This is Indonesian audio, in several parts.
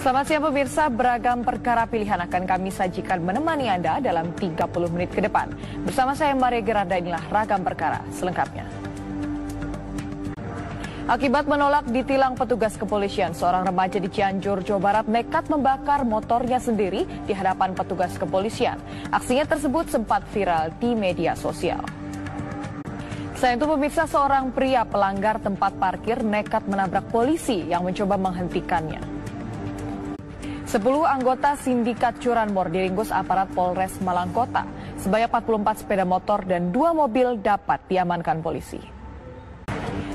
Selamat siang pemirsa, beragam perkara pilihan akan kami sajikan menemani Anda dalam 30 menit ke depan. Bersama saya Maria Gerarda inilah ragam perkara selengkapnya. Akibat menolak ditilang petugas kepolisian, seorang remaja di Cianjur, Jawa Barat nekat membakar motornya sendiri di hadapan petugas kepolisian. Aksinya tersebut sempat viral di media sosial. Selain itu pemirsa seorang pria pelanggar tempat parkir nekat menabrak polisi yang mencoba menghentikannya. Sepuluh anggota sindikat curanmor diringkus aparat Polres Malang Kota. Sebanyak 44 sepeda motor dan dua mobil dapat diamankan polisi.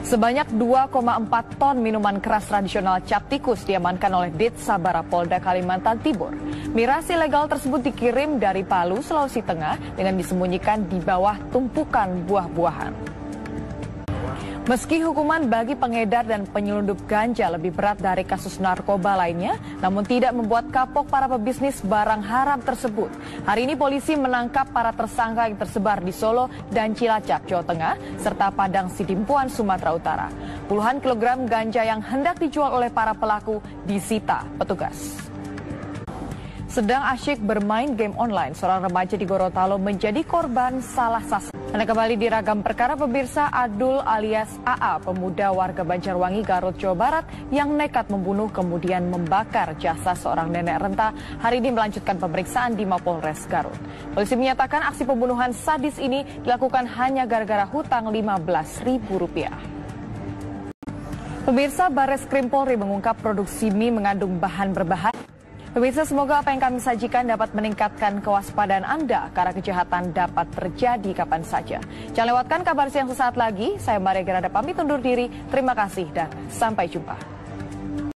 Sebanyak 2,4 ton minuman keras tradisional cap tikus diamankan oleh Dit Sabara Polda Kalimantan Timur. Miras ilegal tersebut dikirim dari Palu, Sulawesi Tengah dengan disembunyikan di bawah tumpukan buah-buahan. Meski hukuman bagi pengedar dan penyelundup ganja lebih berat dari kasus narkoba lainnya, namun tidak membuat kapok para pebisnis barang haram tersebut. Hari ini polisi menangkap para tersangka yang tersebar di Solo dan Cilacap, Jawa Tengah, serta Padang Sidimpuan, Sumatera Utara. Puluhan kilogram ganja yang hendak dijual oleh para pelaku disita petugas. Sedang asyik bermain game online, seorang remaja di Gorontalo menjadi korban salah sasaran. Anda kembali di ragam perkara pemirsa Adul alias AA, pemuda warga Banjarwangi, Garut, Jawa Barat yang nekat membunuh kemudian membakar jasa seorang nenek renta hari ini melanjutkan pemeriksaan di Mapolres Garut. Polisi menyatakan aksi pembunuhan sadis ini dilakukan hanya gara-gara hutang Rp15.000. Pemirsa Bares Krim Polri mengungkap produksi mie mengandung bahan berbahaya. Pemirsa, semoga apa yang kami sajikan dapat meningkatkan kewaspadaan Anda karena kejahatan dapat terjadi kapan saja. Jangan lewatkan kabar siang sesaat lagi. Saya Maria Gerada pamit undur diri. Terima kasih dan sampai jumpa.